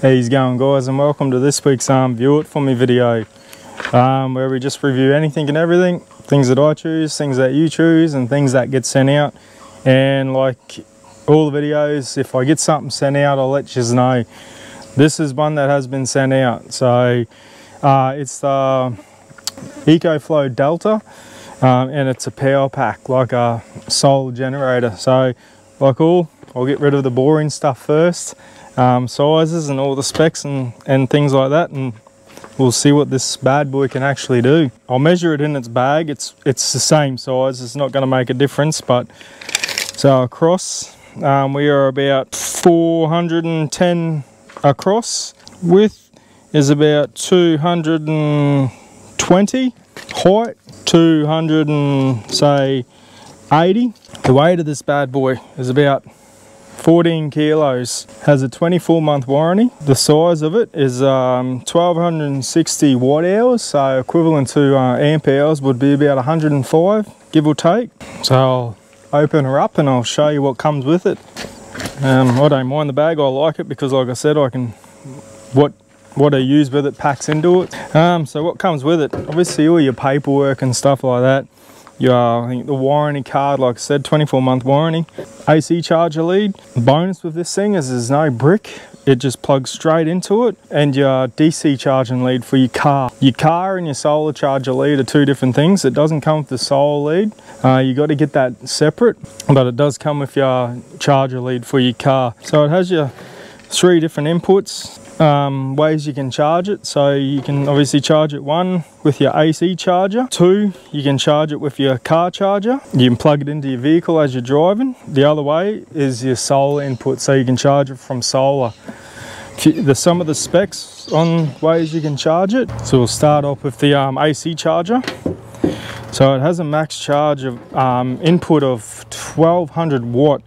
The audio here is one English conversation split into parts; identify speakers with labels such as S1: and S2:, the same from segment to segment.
S1: How's going guys and welcome to this week's um, View It For Me video. Um, where we just review anything and everything, things that I choose, things that you choose and things that get sent out. And like all the videos, if I get something sent out I'll let you know. This is one that has been sent out. So uh, it's the EcoFlow Delta um, and it's a power pack like a solar generator. So like all I'll get rid of the boring stuff first um, sizes and all the specs and, and things like that and we'll see what this bad boy can actually do. I'll measure it in its bag, it's, it's the same size, it's not going to make a difference but so across um, we are about 410 across, width is about 220, height 200 and say 80. The weight of this bad boy is about 14 kilos, has a 24 month warranty. The size of it is um, 1260 watt hours, so equivalent to uh, amp hours would be about 105, give or take. So I'll open her up and I'll show you what comes with it. Um, I don't mind the bag, I like it because like I said, I can, what what I use with it packs into it. Um, so what comes with it, obviously all your paperwork and stuff like that your I think the warranty card like I said 24 month warranty. AC charger lead. Bonus with this thing is there's no brick. It just plugs straight into it. And your DC charging lead for your car. Your car and your solar charger lead are two different things. It doesn't come with the solar lead. Uh, you got to get that separate but it does come with your charger lead for your car. So it has your three different inputs um, ways you can charge it. So you can obviously charge it one with your AC charger. Two, you can charge it with your car charger. You can plug it into your vehicle as you're driving. The other way is your solar input. So you can charge it from solar. There's some of the specs on ways you can charge it. So we'll start off with the um, AC charger. So it has a max charge of um, input of 1200 watt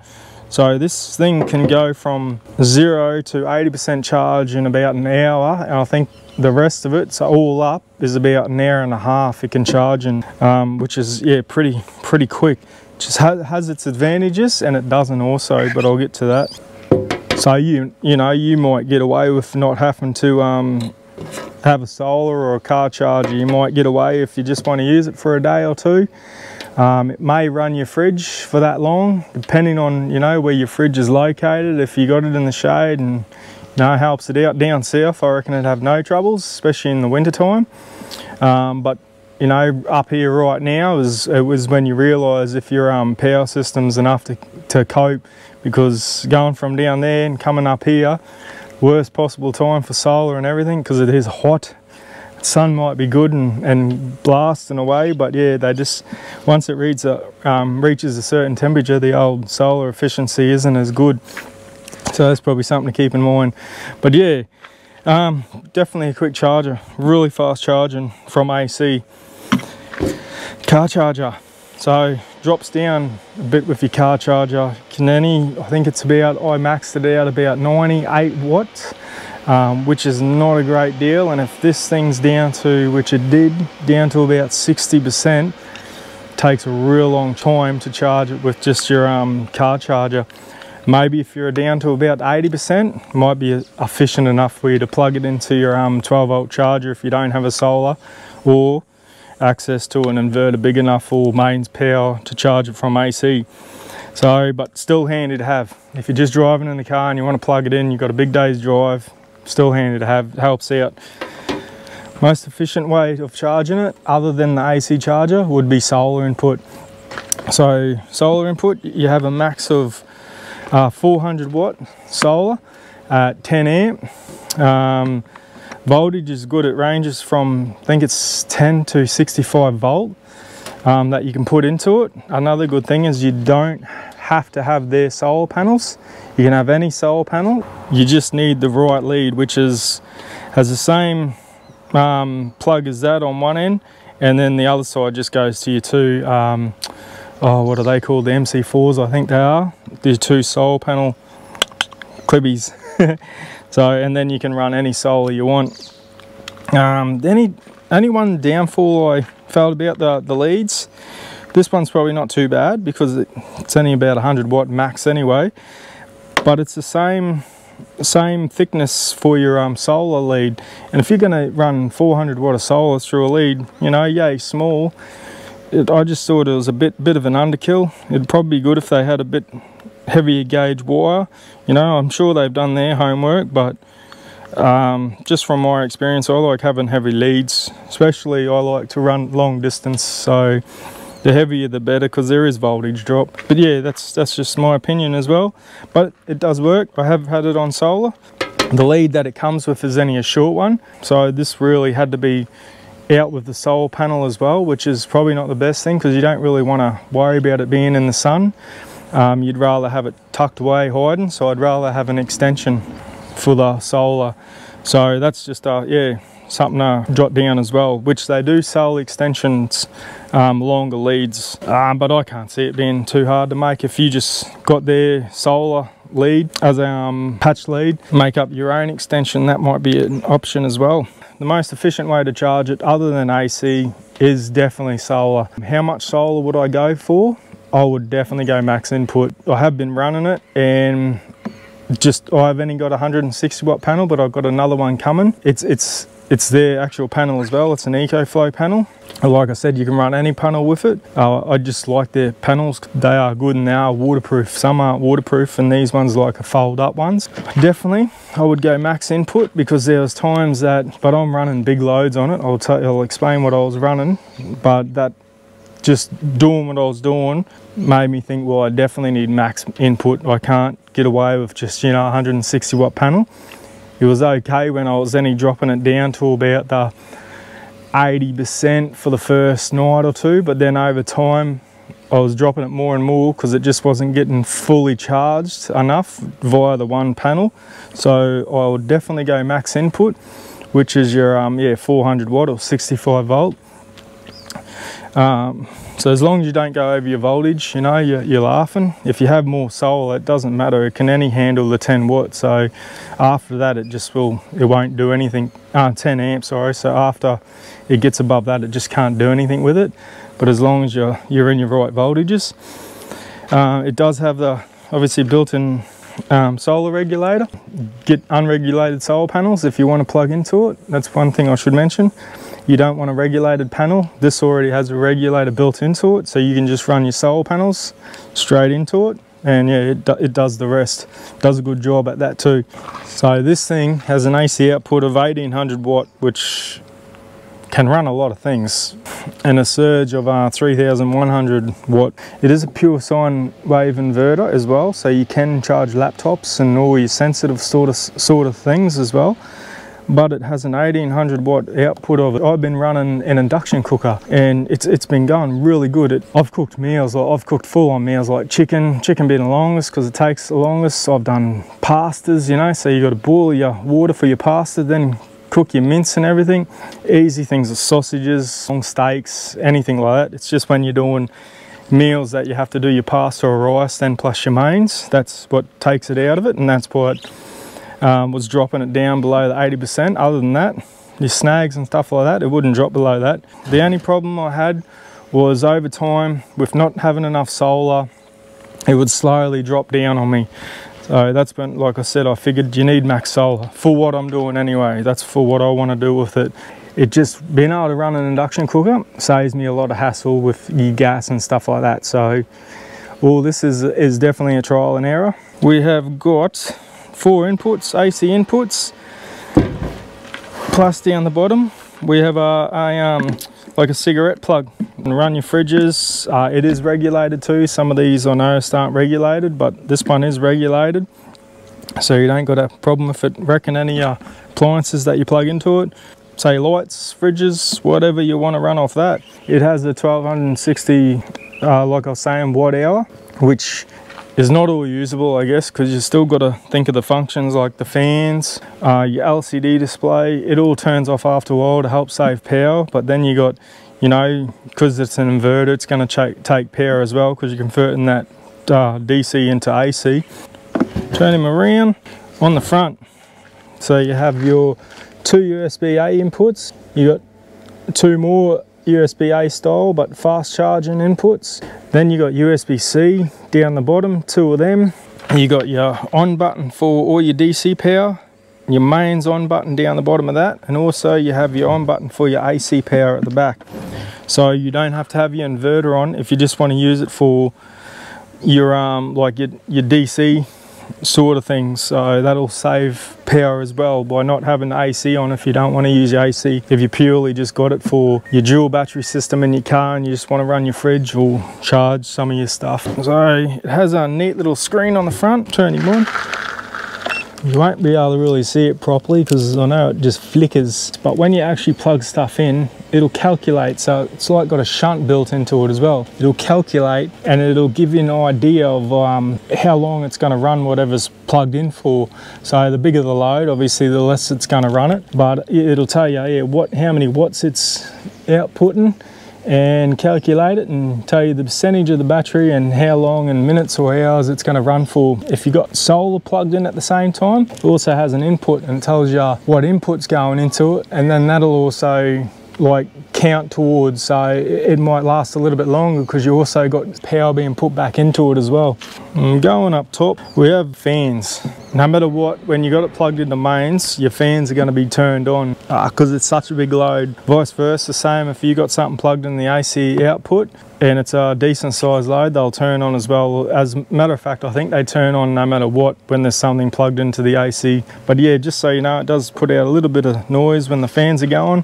S1: so this thing can go from zero to 80% charge in about an hour. And I think the rest of it, so all up, is about an hour and a half it can charge in, um, which is, yeah, pretty, pretty quick. Just has, has its advantages and it doesn't also, but I'll get to that. So you, you know, you might get away with not having to um, have a solar or a car charger. You might get away if you just want to use it for a day or two. Um, it may run your fridge for that long, depending on, you know, where your fridge is located. If you got it in the shade and, you know, helps it out down south, I reckon it'd have no troubles, especially in the winter time. Um, but, you know, up here right now is it was when you realise if your um, power system's enough to, to cope because going from down there and coming up here, worst possible time for solar and everything because it is hot sun might be good and, and blasting away but yeah they just once it reads a, um, reaches a certain temperature the old solar efficiency isn't as good. So that's probably something to keep in mind. But yeah um, definitely a quick charger really fast charging from AC car charger. So drops down a bit with your car charger. Can any I think it's about I maxed it out about 98 watts um, which is not a great deal. And if this thing's down to, which it did, down to about 60%, takes a real long time to charge it with just your um, car charger. Maybe if you're down to about 80%, might be efficient enough for you to plug it into your um, 12 volt charger if you don't have a solar or access to an inverter big enough for mains power to charge it from AC. So, but still handy to have. If you're just driving in the car and you want to plug it in, you've got a big day's drive, still handy to have, helps out. Most efficient way of charging it, other than the AC charger, would be solar input. So solar input, you have a max of uh, 400 watt solar at 10 amp. Um, voltage is good, it ranges from, I think it's 10 to 65 volt um, that you can put into it. Another good thing is you don't have to have their solar panels. You can have any solar panel. You just need the right lead, which is has the same um, plug as that on one end, and then the other side just goes to your two, um, oh, what are they called? The MC4s, I think they are. These two solar panel clibbies. so, and then you can run any solar you want. Um, any, only one downfall I felt about the, the leads this one's probably not too bad because it's only about 100 watt max anyway, but it's the same same thickness for your um, solar lead. And if you're going to run 400 watt of solar through a lead, you know, yay, small, it, I just thought it was a bit bit of an underkill. It'd probably be good if they had a bit heavier gauge wire. You know, I'm sure they've done their homework, but um, just from my experience, I like having heavy leads, especially I like to run long distance. So the heavier the better because there is voltage drop. But yeah that's that's just my opinion as well. But it does work. I have had it on solar. The lead that it comes with is only a short one so this really had to be out with the solar panel as well which is probably not the best thing because you don't really want to worry about it being in the sun. Um, you'd rather have it tucked away hiding so i'd rather have an extension for the solar. So that's just uh yeah something to jot down as well, which they do sell extensions, um, longer leads, um, but I can't see it being too hard to make if you just got their solar lead as a um, patch lead, make up your own extension, that might be an option as well. The most efficient way to charge it other than AC is definitely solar. How much solar would I go for? I would definitely go max input. I have been running it and just I've only got a 160 watt panel but I've got another one coming it's it's it's their actual panel as well. It's an EcoFlow panel. Like I said, you can run any panel with it. Uh, I just like their panels. They are good and they are waterproof. Some aren't waterproof and these ones like a fold up ones. Definitely, I would go max input because there was times that, but I'm running big loads on it. I'll, I'll explain what I was running, but that just doing what I was doing made me think, well, I definitely need max input. I can't get away with just, you know, 160 watt panel it was okay when I was only dropping it down to about the 80% for the first night or two, but then over time I was dropping it more and more because it just wasn't getting fully charged enough via the one panel. So I would definitely go max input, which is your um, yeah 400 watt or 65 volt. Um, so as long as you don't go over your voltage, you know, you're, you're, laughing. If you have more solar, it doesn't matter. It can any handle the 10 watts. So after that, it just will, it won't do anything. Uh, 10 amps, sorry. So after it gets above that, it just can't do anything with it. But as long as you're, you're in your right voltages, uh, it does have the obviously built-in um, solar regulator. Get unregulated solar panels if you want to plug into it. That's one thing I should mention you don't want a regulated panel, this already has a regulator built into it, so you can just run your solar panels straight into it. And yeah, it, do, it does the rest. Does a good job at that too. So this thing has an AC output of 1800 watt, which can run a lot of things and a surge of uh, 3100 watt. It is a pure sine wave inverter as well, so you can charge laptops and all your sensitive sort of, sort of things as well but it has an 1800 watt output of it. I've been running an induction cooker and it's it's been going really good. It, I've cooked meals, like I've cooked full on meals like chicken, chicken being the longest because it takes the longest. I've done pastas, you know, so you got to boil your water for your pasta, then cook your mince and everything. Easy things are sausages, long steaks, anything like that. It's just when you're doing meals that you have to do your pasta or rice then plus your mains. That's what takes it out of it and that's what um, was dropping it down below the 80%. Other than that, your snags and stuff like that, it wouldn't drop below that. The only problem I had was over time with not having enough solar, it would slowly drop down on me. So that's been, like I said, I figured you need max solar for what I'm doing anyway. That's for what I want to do with it. It just, being able to run an induction cooker saves me a lot of hassle with your gas and stuff like that. So, well, this is, is definitely a trial and error. We have got four inputs, AC inputs. Plus down the bottom, we have a, a um, like a cigarette plug. And run your fridges. Uh, it is regulated too. Some of these I know aren't regulated, but this one is regulated. So you don't got a problem if it reckon any uh, appliances that you plug into it. Say lights, fridges, whatever you want to run off that. It has a 1260, uh, like I was saying, watt hour, which is not all usable I guess because you still got to think of the functions like the fans, uh, your LCD display, it all turns off after a while to help save power but then you got you know because it's an inverter it's going to take power as well because you're converting that uh, DC into AC. Turn him around on the front. So you have your two USB-A inputs, you got two more USB-A style but fast charging inputs. Then you got USB-C down the bottom, two of them. You got your on button for all your DC power, your mains on button down the bottom of that, and also you have your on button for your AC power at the back. So you don't have to have your inverter on if you just want to use it for your um like your, your DC sort of thing so that'll save power as well by not having the AC on if you don't want to use your AC if you purely just got it for your dual battery system in your car and you just want to run your fridge or charge some of your stuff. So it has a neat little screen on the front. Turn him on you won't be able to really see it properly because I know it just flickers. But when you actually plug stuff in it'll calculate so it's like got a shunt built into it as well. It'll calculate and it'll give you an idea of um, how long it's going to run whatever's plugged in for. So the bigger the load obviously the less it's going to run it but it'll tell you yeah, what how many watts it's outputting and calculate it and tell you the percentage of the battery and how long in minutes or hours it's going to run for. If you've got solar plugged in at the same time, it also has an input and tells you what input's going into it and then that'll also like count towards so it might last a little bit longer because you also got power being put back into it as well and going up top we have fans no matter what when you got it plugged into mains your fans are going to be turned on because uh, it's such a big load. Vice versa the same if you got something plugged in the AC output and it's a decent size load they'll turn on as well. As a matter of fact I think they turn on no matter what when there's something plugged into the AC but yeah just so you know it does put out a little bit of noise when the fans are going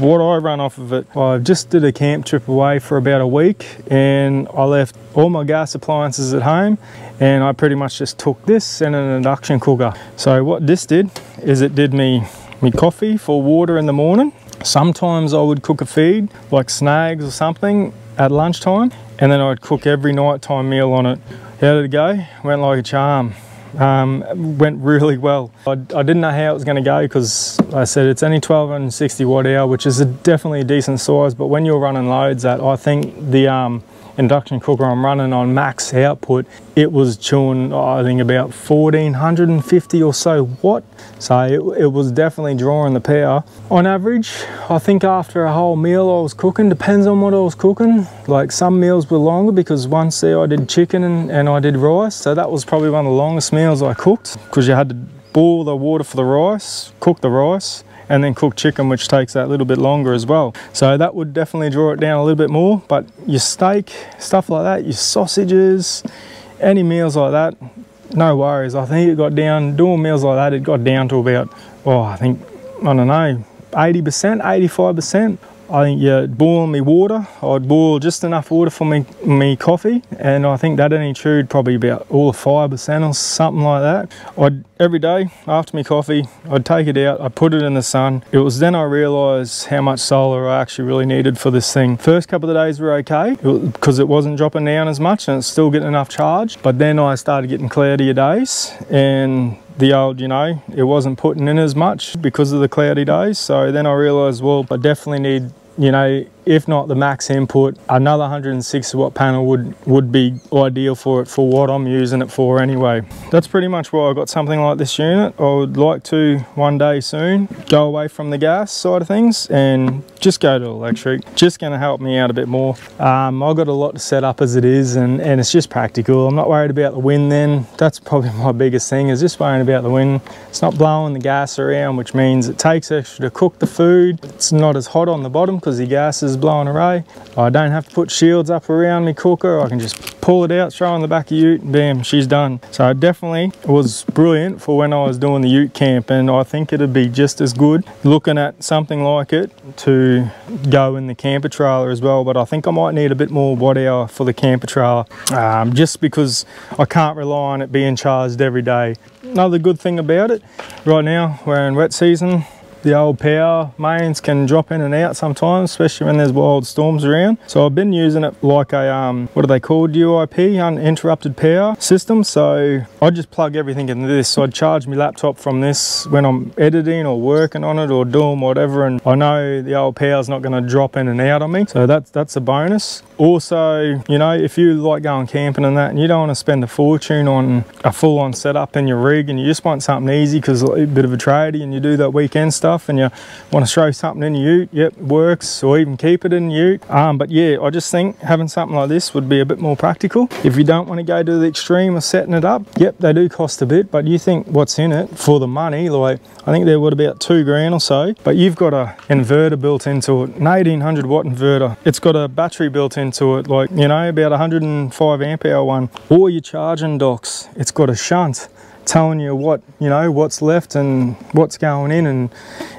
S1: what I run off of it, I just did a camp trip away for about a week and I left all my gas appliances at home and I pretty much just took this and an induction cooker. So what this did is it did me, me coffee for water in the morning. Sometimes I would cook a feed like snags or something at lunchtime and then I'd cook every nighttime meal on it. How did it go? Went like a charm um, went really well. I, I, didn't know how it was going to go because I said it's only 1260 watt hour, which is a, definitely a decent size. But when you're running loads at, I think the um, induction cooker I'm running on max output, it was chewing, I think about 1450 or so watt. So it, it, was definitely drawing the power. On average, I think after a whole meal I was cooking, depends on what I was cooking. Like some meals were longer because once there I did chicken and, and I did rice. So that was probably one of the longest meals I cooked because you had to boil the water for the rice, cook the rice, and then cooked chicken which takes that little bit longer as well. So that would definitely draw it down a little bit more but your steak stuff like that your sausages any meals like that no worries. I think it got down doing meals like that it got down to about oh i think i don't know 80 percent 85 percent I uh, think yeah, boiling me water. I'd boil just enough water for me me coffee, and I think that only chewed probably about all five percent or something like that. I'd every day after me coffee, I'd take it out, I'd put it in the sun. It was then I realised how much solar I actually really needed for this thing. First couple of days were okay because it wasn't dropping down as much and it's still getting enough charge. But then I started getting cloudier days and the old, you know, it wasn't putting in as much because of the cloudy days. So then I realised, well, I definitely need you know, if not the max input, another 160 watt panel would, would be ideal for it for what I'm using it for anyway. That's pretty much why I got something like this unit. I would like to one day soon go away from the gas side of things and just go to electric. Just gonna help me out a bit more. Um, I've got a lot to set up as it is and, and it's just practical. I'm not worried about the wind then. That's probably my biggest thing is just worrying about the wind. It's not blowing the gas around, which means it takes extra to cook the food. It's not as hot on the bottom because the gas is blowing away. I don't have to put shields up around me cooker. I can just pull it out, throw in the back of ute, and bam, she's done. So it definitely was brilliant for when I was doing the ute camp, and I think it'd be just as good looking at something like it to go in the camper trailer as well. But I think I might need a bit more watt hour for the camper trailer, um, just because I can't rely on it being charged every day. Another good thing about it, right now we're in wet season, the old power mains can drop in and out sometimes, especially when there's wild storms around. So I've been using it like a, um, what are they called, UIP, uninterrupted power system. So I just plug everything into this. So I'd charge my laptop from this when I'm editing or working on it or doing whatever. And I know the old power's not gonna drop in and out on me. So that's, that's a bonus. Also, you know, if you like going camping and that and you don't wanna spend a fortune on a full on setup in your rig and you just want something easy because a bit of a tradie and you do that weekend stuff, stuff and you want to throw something in your ute, yep, works, or even keep it in your ute. Um, but yeah, I just think having something like this would be a bit more practical. If you don't want to go to the extreme of setting it up, yep, they do cost a bit, but you think what's in it for the money, like I think they're what about two grand or so, but you've got a inverter built into it, an 1800 watt inverter. It's got a battery built into it, like, you know, about 105 amp hour one. Or your charging docks, it's got a shunt telling you what you know what's left and what's going in and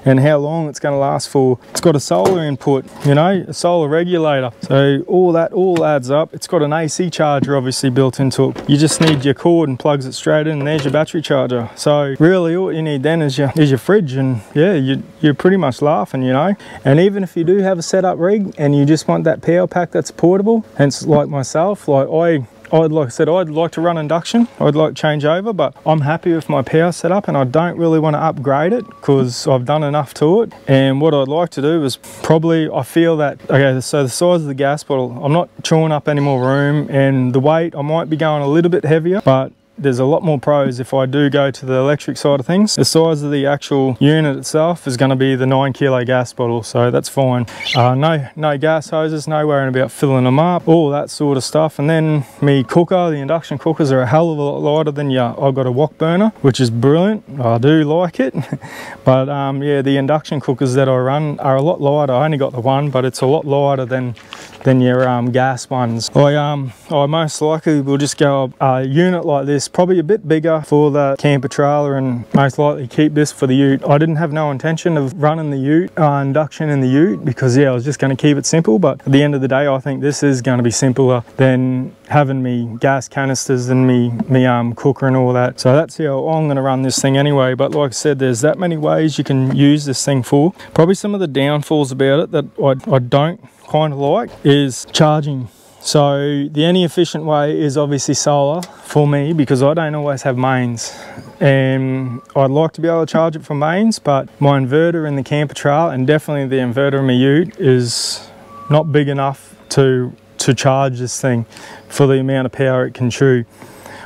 S1: and how long it's going to last for. It's got a solar input you know a solar regulator. So all that all adds up. It's got an ac charger obviously built into it. You just need your cord and plugs it straight in. And there's your battery charger. So really all you need then is your is your fridge and yeah you, you're pretty much laughing you know. And even if you do have a setup rig and you just want that power pack that's portable and it's like myself like i I'd like I said, I'd like to run induction. I'd like change over, but I'm happy with my power setup and I don't really want to upgrade it because I've done enough to it. And what I'd like to do is probably, I feel that, okay, so the size of the gas bottle, I'm not chewing up any more room and the weight, I might be going a little bit heavier, but there's a lot more pros if I do go to the electric side of things. The size of the actual unit itself is going to be the nine kilo gas bottle, so that's fine. Uh, no, no gas hoses, no worrying about filling them up, all that sort of stuff. And then me cooker, the induction cookers are a hell of a lot lighter than your, I've got a wok burner, which is brilliant. I do like it. but um, yeah, the induction cookers that I run are a lot lighter. I only got the one, but it's a lot lighter than than your um, gas ones. I, um, I most likely will just go a unit like this probably a bit bigger for the camper trailer and most likely keep this for the ute. I didn't have no intention of running the ute, uh, induction in the ute because yeah, I was just going to keep it simple. But at the end of the day, I think this is going to be simpler than having me gas canisters and me, me um, cooker and all that. So that's how I'm going to run this thing anyway. But like I said, there's that many ways you can use this thing for. Probably some of the downfalls about it that I, I don't kind of like is charging so the only efficient way is obviously solar for me because I don't always have mains. And I'd like to be able to charge it from mains, but my inverter in the camper trail and definitely the inverter in my ute is not big enough to, to charge this thing for the amount of power it can chew.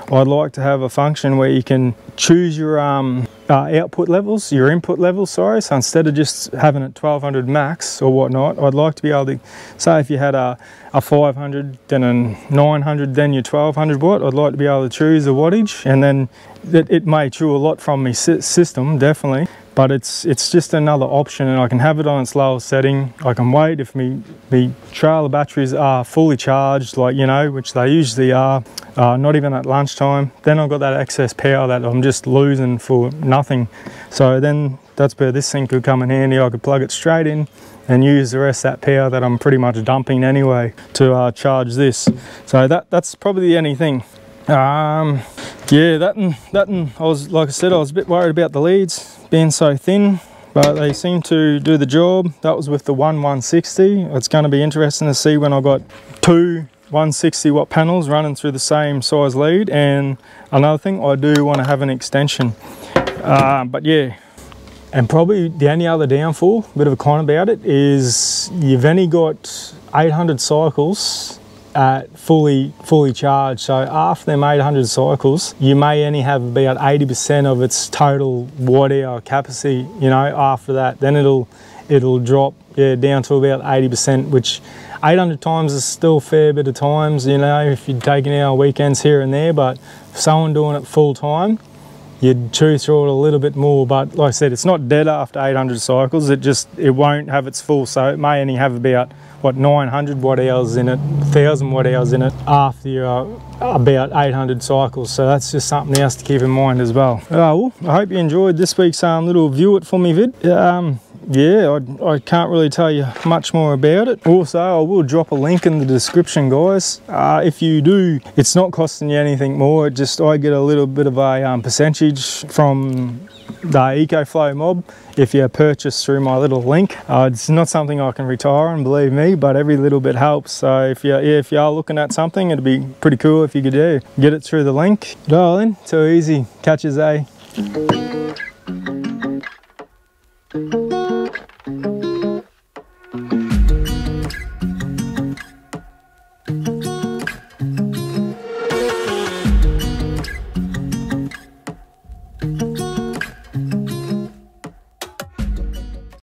S1: I'd like to have a function where you can choose your um, uh, output levels, your input levels, sorry. So instead of just having it 1200 max or whatnot, I'd like to be able to, say if you had a, a 500, then a 900, then your 1200 watt, I'd like to be able to choose the wattage and then it, it may chew a lot from my system, definitely but it's it's just another option and I can have it on its lowest setting. I can wait if me, me trailer batteries are fully charged, like, you know, which they usually are, uh, not even at lunchtime. Then I've got that excess power that I'm just losing for nothing. So then that's where this thing could come in handy. I could plug it straight in and use the rest of that power that I'm pretty much dumping anyway to uh, charge this. So that that's probably the only thing. Um, yeah, that and that and I was like I said, I was a bit worried about the leads being so thin, but they seem to do the job. That was with the one 160. It's going to be interesting to see when I got two 160 watt panels running through the same size lead. And another thing, I do want to have an extension. Uh, but yeah, and probably the only other downfall, bit of a con about it, is you've only got 800 cycles at fully fully charged. So after them 800 cycles, you may only have about 80% of its total watt hour capacity. You know, after that, then it'll it'll drop yeah down to about 80%, which 800 times is still a fair bit of times. You know, if you're taking our weekends here and there, but someone doing it full time, you'd chew through it a little bit more. But like I said, it's not dead after 800 cycles. It just it won't have its full, so it may only have about what 900 watt hours in it, 1000 watt hours in it after about 800 cycles. So that's just something else to keep in mind as well. Uh, well I hope you enjoyed this week's um, little view it for me vid. Um, yeah, I, I, can't really tell you much more about it. Also, I will drop a link in the description, guys. Uh, if you do, it's not costing you anything more. It just I get a little bit of a um, percentage from the EcoFlow mob if you purchase through my little link. Uh, it's not something I can retire on, believe me, but every little bit helps. So if you if you are looking at something, it'd be pretty cool if you could do get it through the link. Darling, too easy. Catches a.